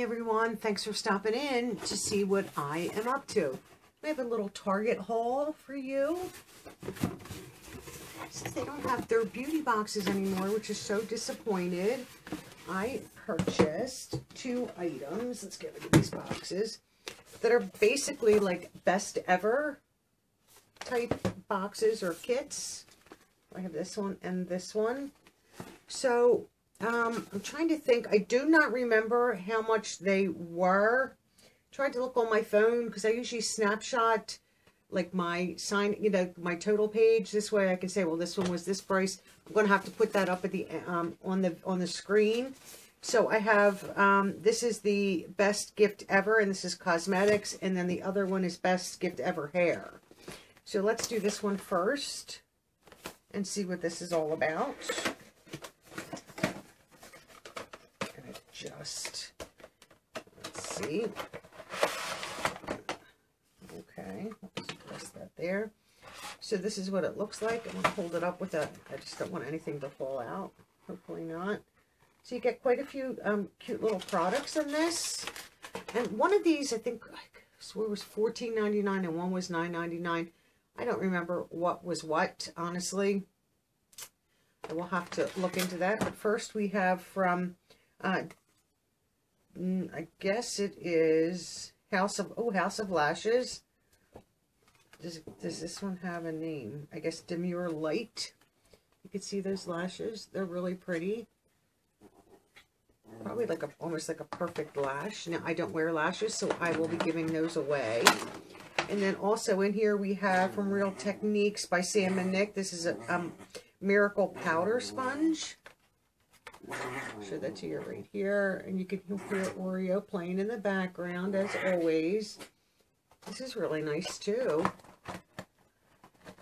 Everyone, thanks for stopping in to see what I am up to. I have a little Target haul for you. Since they don't have their beauty boxes anymore, which is so disappointed, I purchased two items. Let's get rid of these boxes that are basically like best ever type boxes or kits. I have this one and this one. So um, I'm trying to think. I do not remember how much they were. Tried to look on my phone because I usually snapshot like my sign, you know, my total page. This way I can say, well, this one was this price. I'm going to have to put that up at the um, on the on the screen. So I have, um, this is the best gift ever, and this is cosmetics, and then the other one is best gift ever hair. So let's do this one first and see what this is all about. Just, let's see. Okay, let's press that there. So this is what it looks like. I'm going to hold it up with a, I just don't want anything to fall out. Hopefully not. So you get quite a few um, cute little products in this. And one of these, I think, I swear was $14.99 and one was $9.99. I don't remember what was what, honestly. I will have to look into that. But first we have from uh, Mm, I guess it is House of, oh, House of Lashes. Does, does this one have a name? I guess Demure Lite. You can see those lashes. They're really pretty. Probably like a, almost like a perfect lash. Now, I don't wear lashes, so I will be giving those away. And then also in here we have from Real Techniques by Sam and Nic. This is a um, Miracle Powder Sponge. Show that to you right here. And you can hear Oreo playing in the background as always. This is really nice too.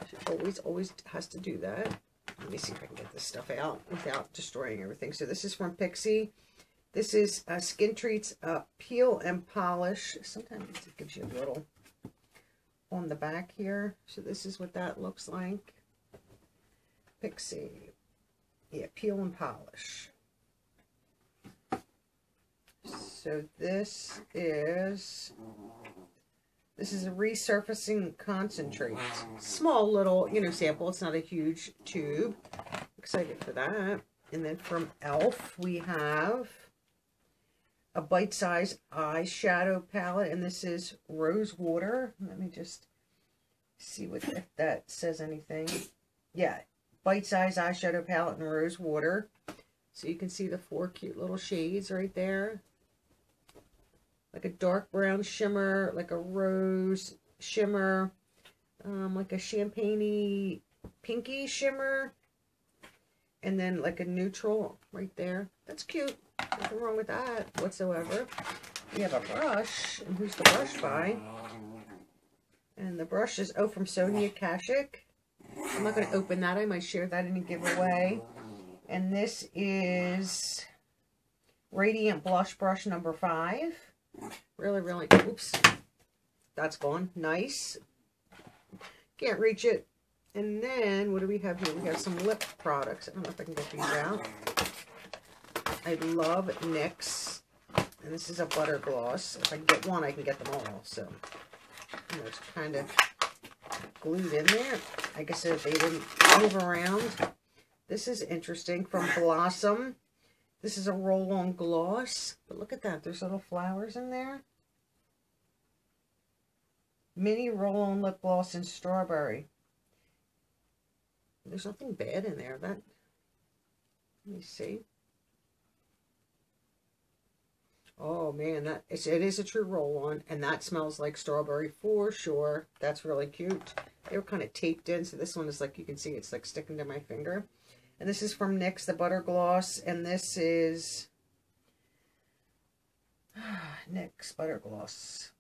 She always, always has to do that. Let me see if I can get this stuff out without destroying everything. So this is from Pixi. This is uh, Skin Treats uh, Peel and Polish. Sometimes it gives you a little on the back here. So this is what that looks like. Pixi. Yeah, peel and polish. So this is, this is a resurfacing concentrate. Small little, you know, sample. It's not a huge tube. Excited for that. And then from e.l.f. we have a bite-sized eyeshadow palette. And this is Rose Water. Let me just see what if that says anything. Yeah, bite-sized eyeshadow palette in Rose Water. So you can see the four cute little shades right there like a dark brown shimmer, like a rose shimmer, um, like a champagne pinky shimmer, and then like a neutral right there. That's cute. Nothing wrong with that whatsoever. We have a brush, and who's the brush by? And the brush is, oh, from Sonia Kashuk. I'm not going to open that. I might share that in a giveaway. And this is Radiant Blush Brush number five. Really, really, oops, that's gone. Nice. Can't reach it. And then, what do we have here? We have some lip products. I don't know if I can get these out. I love NYX. And this is a butter gloss. If I can get one, I can get them all. So, you know, it's kind of glued in there. I guess if they didn't move around. This is interesting. From Blossom. This is a roll-on gloss. But look at that. There's little flowers in there. Mini roll-on lip gloss in strawberry. There's nothing bad in there. That. Let me see. Oh man, that it's, it is a true roll-on, and that smells like strawberry for sure. That's really cute. They were kind of taped in, so this one is like you can see it's like sticking to my finger. And this is from NYX, the Butter Gloss. And this is NYX Butter Gloss.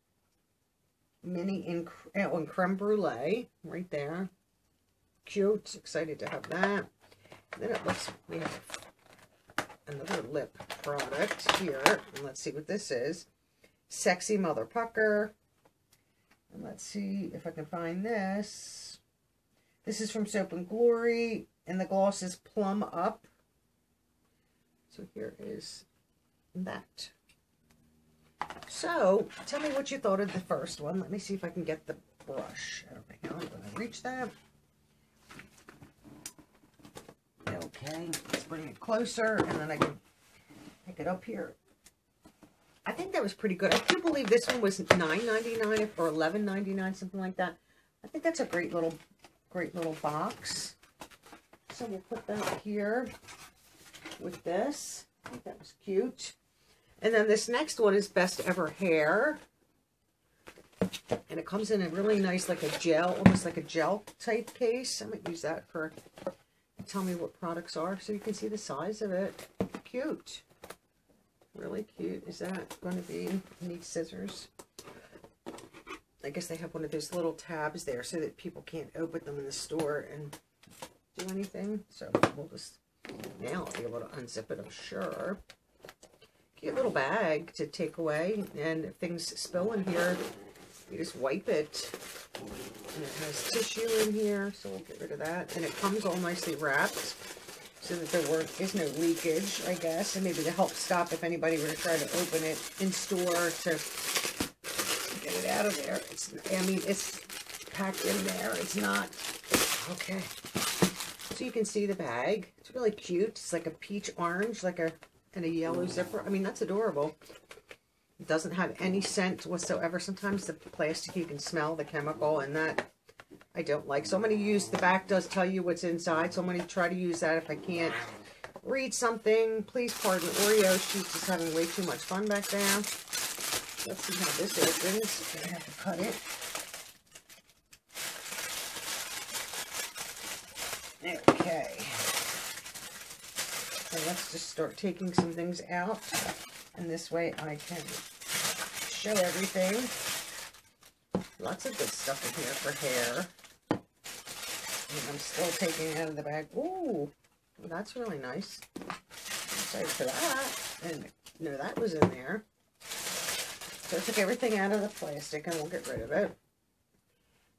Mini in, oh, in Creme Brulee. Right there. Cute. Excited to have that. And then it looks, we have another lip product here. And let's see what this is. Sexy Mother Pucker. And let's see if I can find this. This is from Soap and Glory and the gloss is Plum Up. So here is that. So, tell me what you thought of the first one. Let me see if I can get the brush. Don't know I'm going to reach that. Okay, let's bring it closer, and then I can pick it up here. I think that was pretty good. I can't believe this one was $9.99 or $11.99, something like that. I think that's a great little, great little box. So we'll put that here with this. I think that was cute. And then this next one is Best Ever Hair. And it comes in a really nice, like a gel, almost like a gel type case. I might use that for, tell me what products are so you can see the size of it. Cute. Really cute. Is that going to be, need scissors? I guess they have one of those little tabs there so that people can't open them in the store and anything. So we'll just, now be able to unzip it, I'm sure. Cute little bag to take away. And if things spill in here, you just wipe it. And it has tissue in here, so we'll get rid of that. And it comes all nicely wrapped so that there is no leakage, I guess. And maybe to help stop if anybody were to try to open it in store to get it out of there. It's, I mean, it's packed in there. It's not, okay. You can see the bag. It's really cute. It's like a peach orange, like a and a yellow zipper. I mean, that's adorable. It doesn't have any scent whatsoever. Sometimes the plastic you can smell the chemical and that I don't like. So I'm going to use, the back does tell you what's inside. So I'm going to try to use that if I can't read something. Please pardon Oreo. She's just having way too much fun back there. Let's see how this opens. I have to cut it. Okay. So let's just start taking some things out. And this way I can show everything. Lots of good stuff in here for hair. And I'm still taking out of the bag. Ooh, that's really nice. Excited for that. And no, that was in there. So I took everything out of the plastic and we'll get rid of it.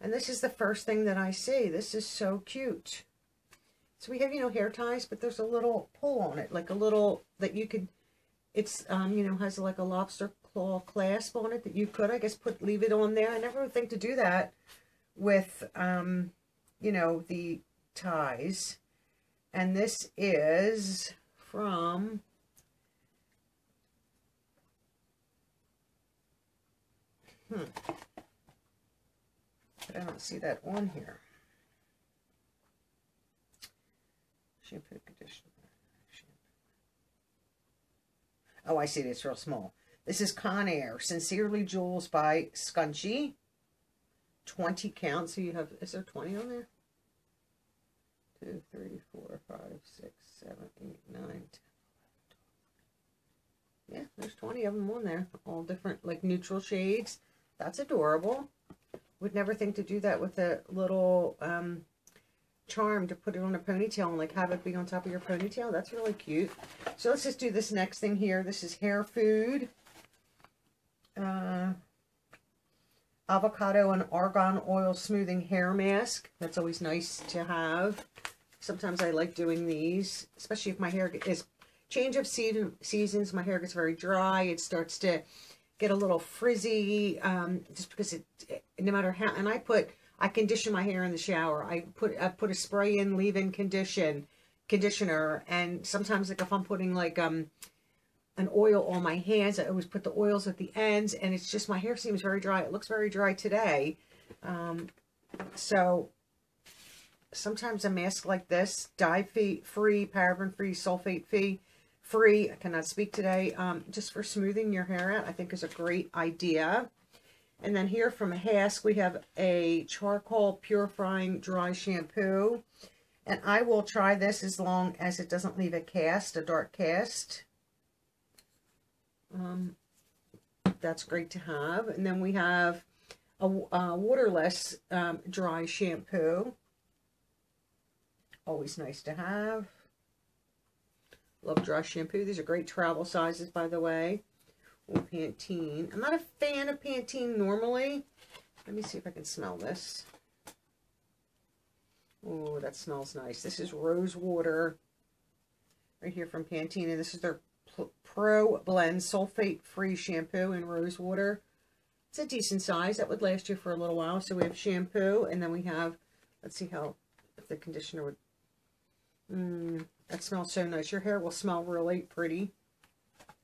And this is the first thing that I see. This is so cute. So we have, you know, hair ties, but there's a little pull on it, like a little, that you could, it's, um, you know, has like a lobster claw clasp on it that you could, I guess, put, leave it on there. I never think to do that with, um, you know, the ties. And this is from, hmm, but I don't see that on here. Shampoo, conditioner. Shampoo. Oh, I see it. It's real small. This is Conair. Sincerely Jules by Scünci. 20 count. So you have, is there 20 on there? 2, 3, 4, 5, 6, 7, 8, 9, 10, Yeah, there's 20 of them on there. All different, like, neutral shades. That's adorable. Would never think to do that with a little um, charm to put it on a ponytail and like have it be on top of your ponytail. That's really cute. So let's just do this next thing here. This is hair food. Uh, avocado and argan oil smoothing hair mask. That's always nice to have. Sometimes I like doing these, especially if my hair is change of season, seasons. My hair gets very dry. It starts to get a little frizzy um, just because it, no matter how, and I put I condition my hair in the shower. I put I put a spray in leave-in condition conditioner, and sometimes like if I'm putting like um an oil on my hands, I always put the oils at the ends, and it's just my hair seems very dry. It looks very dry today, um, so sometimes a mask like this, dye free, free, paraben free, sulfate free, free. I cannot speak today. Um, just for smoothing your hair out, I think is a great idea. And then here from a Hask, we have a charcoal purifying dry shampoo. And I will try this as long as it doesn't leave a cast, a dark cast. Um, that's great to have. And then we have a, a waterless um, dry shampoo. Always nice to have. Love dry shampoo. These are great travel sizes, by the way or Pantene. I'm not a fan of Pantene normally. Let me see if I can smell this. Oh, that smells nice. This is rose water right here from Pantene, and this is their Pro Blend Sulfate Free Shampoo in Rose Water. It's a decent size. That would last you for a little while. So we have shampoo, and then we have, let's see how, if the conditioner would, mm, that smells so nice. Your hair will smell really pretty.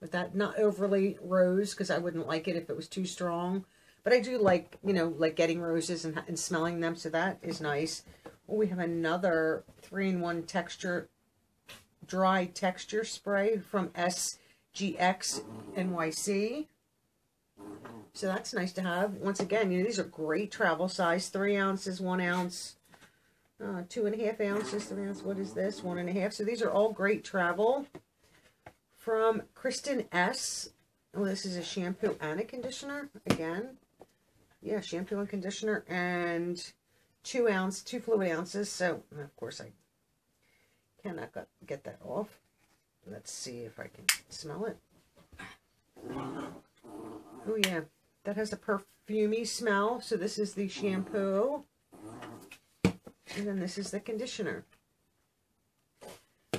With that, not overly rose, because I wouldn't like it if it was too strong. But I do like, you know, like getting roses and, and smelling them, so that is nice. Well, we have another 3-in-1 texture, dry texture spray from SGX NYC. So that's nice to have. Once again, you know, these are great travel size. Three ounces, one ounce, uh, two and a half ounces, three ounces. What is this? One and a half. So these are all great travel. From Kristin Ess. Oh, this is a shampoo and a conditioner. Again, yeah, shampoo and conditioner and two ounce, two fluid ounces. So, of course, I cannot get that off. Let's see if I can smell it. Oh, yeah. That has a perfumey smell. So this is the shampoo. And then this is the conditioner.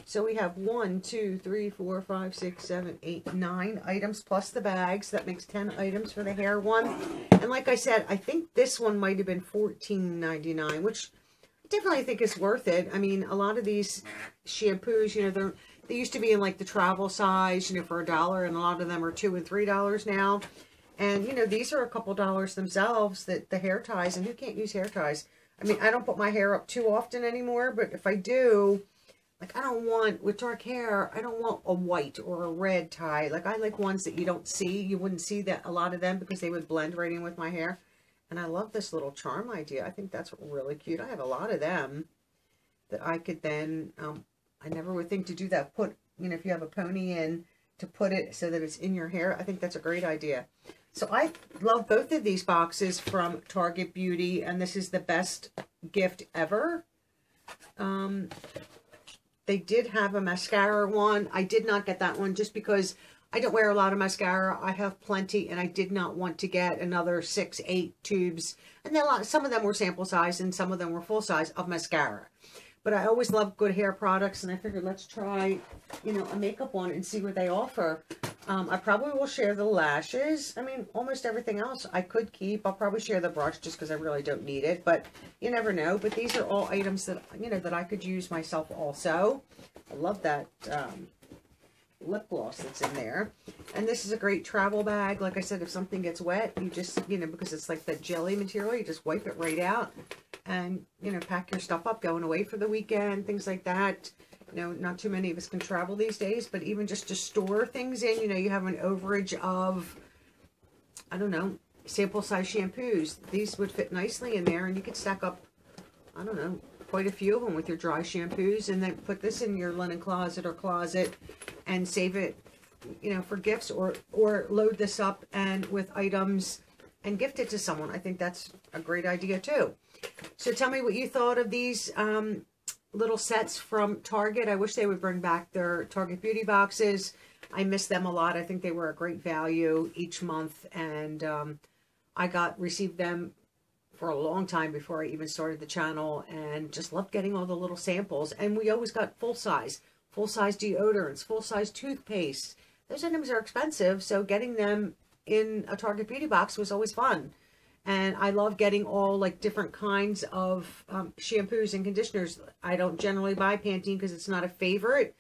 So we have one, two, three, four, five, six, seven, eight, nine items plus the bags. That makes 10 items for the hair one. And like I said, I think this one might have been $14.99, which I definitely think is worth it. I mean, a lot of these shampoos, you know, they're they used to be in like the travel size, you know, for a dollar, and a lot of them are two and three dollars now. And, you know, these are a couple dollars themselves, that the hair ties, and who can't use hair ties? I mean, I don't put my hair up too often anymore, but if I do, like, I don't want, with dark hair, I don't want a white or a red tie. Like, I like ones that you don't see. You wouldn't see that a lot of them because they would blend right in with my hair. And I love this little charm idea. I think that's really cute. I have a lot of them that I could then, um, I never would think to do that. Put, you know, if you have a pony in, to put it so that it's in your hair. I think that's a great idea. So I love both of these boxes from Target Beauty, and this is the best gift ever. Um, they did have a mascara one. I did not get that one just because I don't wear a lot of mascara. I have plenty, and I did not want to get another six, eight tubes. And then a lot, some of them were sample size, and some of them were full size of mascara. But I always love good hair products, and I figured let's try, you know, a makeup one and see what they offer. Um, I probably will share the lashes. I mean, almost everything else I could keep. I'll probably share the brush just because I really don't need it, but you never know. But these are all items that, you know, that I could use myself also. I love that um, lip gloss that's in there. And this is a great travel bag. Like I said, if something gets wet, you just, you know, because it's like that jelly material, you just wipe it right out and, you know, pack your stuff up going away for the weekend, things like that. You know, not too many of us can travel these days, but even just to store things in, you know, you have an overage of, I don't know, sample size shampoos. These would fit nicely in there and you could stack up, I don't know, quite a few of them with your dry shampoos and then put this in your linen closet or closet and save it, you know, for gifts or, or load this up and with items and gift it to someone. I think that's a great idea too. So tell me what you thought of these um, little sets from Target. I wish they would bring back their Target Beauty boxes. I miss them a lot. I think they were a great value each month. And um, I got received them for a long time before I even started the channel and just loved getting all the little samples. And we always got full size, full size deodorants, full size toothpaste. Those items are expensive, so getting them in a Target Beauty box was always fun. And I love getting all like different kinds of um, shampoos and conditioners. I don't generally buy Pantene because it's not a favorite,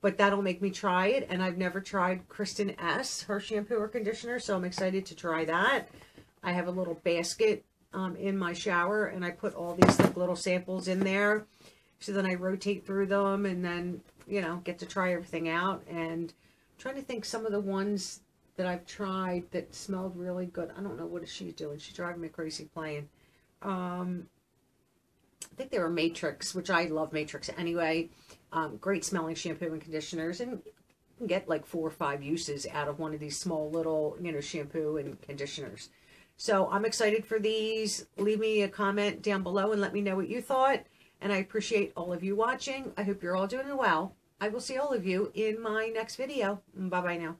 but that'll make me try it. And I've never tried Kristin Ess, her shampoo or conditioner, so I'm excited to try that. I have a little basket um, in my shower and I put all these like little samples in there. So then I rotate through them and then, you know, get to try everything out. And I'm trying to think some of the ones that I've tried that smelled really good. I don't know what is she doing. She's driving me crazy playing. Um, I think they were Matrix, which I love Matrix anyway. Um, great smelling shampoo and conditioners, and you can get like four or five uses out of one of these small little, you know, shampoo and conditioners. So I'm excited for these. Leave me a comment down below and let me know what you thought. And I appreciate all of you watching. I hope you're all doing well. I will see all of you in my next video. Bye-bye now.